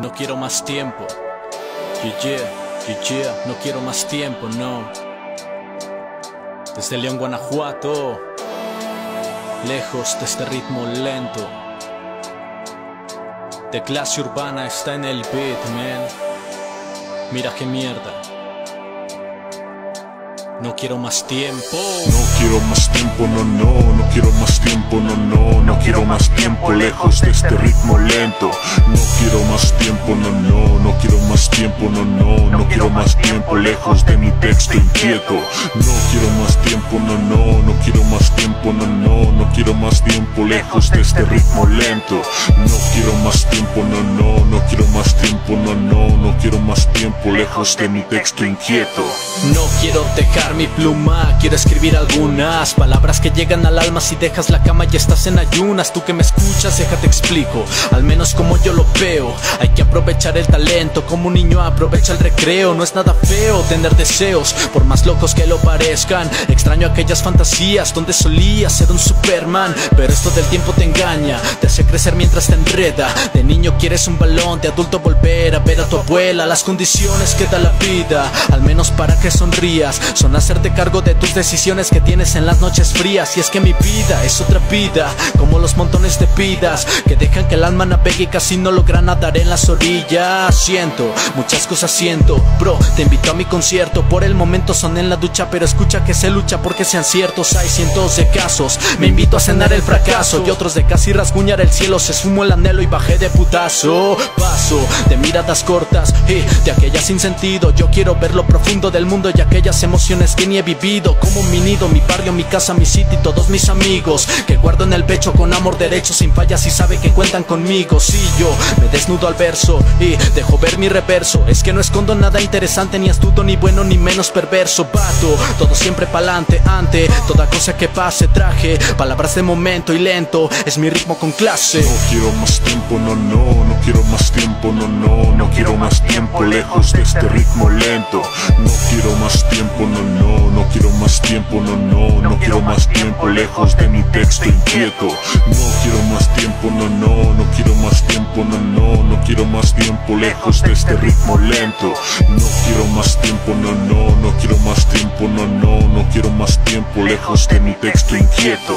No quiero más tiempo. Yeah, yeah. No quiero más tiempo, no. Desde León, Guanajuato. Lejos de este ritmo lento. De clase urbana está en el beat, man. Mira qué mierda. No quiero más tiempo. No quiero más tiempo, no, no, no quiero más tiempo, no, no, no quiero más tiempo lejos de este ritmo lento. No tiempo, no, no, no quiero más tiempo, no, no, no quiero más tiempo lejos de mi texto inquieto. No quiero más tiempo, no, no, no quiero más tiempo, no, no, no quiero más tiempo lejos de este ritmo lento. No quiero más tiempo, no, no, no, no, no quiero más tiempo lejos de mi texto inquieto. No quiero dejar mi pluma, quiero escribir algunas palabras que llegan al alma si dejas la cama y estás en ayunas. Tú que me escuchas, déjate explico, al menos como yo lo veo. Hay que aprovechar el talento, como un niño aprovecha el recreo. No es nada feo tener deseos, por más locos que lo parezcan. Extraño aquellas fantasías donde solía ser un Superman, pero esto del tiempo te engaña, te hace crecer mientras te enreda. De niño quieres un balón, de adulto volver a ver a tu abuela. Las condiciones que da la vida, al menos para que sonrías, son hacerte cargo de tus decisiones que tienes en las noches frías. Y es que mi vida es otra vida, como los montones de pidas que dejan que el alma navegue y casi no logra nadar en las orillas. Siento, muchas cosas siento, bro. Te invito a mi concierto. Por el momento son en la ducha, pero escucha que se lucha porque sean ciertos. Hay cientos de casos. Me invito a cenar el fracaso y otros de casi rasguñar el cielo. Se esfumó el anhelo y bajé de putazo. Paso de miradas cortas y de aquellas sin sentido. Yo quiero ver lo profundo del mundo y aquellas emociones que ni he vivido. Como mi nido, mi barrio, mi casa, mi sitio y todos mis amigos. Que guardo en el pecho con amor derecho, sin fallas y sabe que cuentan conmigo. Si yo me desnudo al verso y dejo ver mi reverso. Es que no escondo nada interesante, ni astuto, ni bueno, ni menos perverso. Pato, todo siempre pa'lante, ante toda cosa que pase. Traje palabras de momento y lento. Es mi ritmo con clase. No quiero más tiempo, no, no, no quiero más tiempo, no, no, no quiero más tiempo lejos de este ritmo lento. No quiero más tiempo, no, no, no quiero más tiempo, no, no, no quiero más tiempo lejos de mi texto inquieto. No quiero más tiempo, no, no, no quiero más tiempo, no, no, no quiero más tiempo lejos de este ritmo lento. No quiero más tiempo, no, no, no quiero más tiempo, no, no, no quiero más tiempo lejos de mi texto inquieto.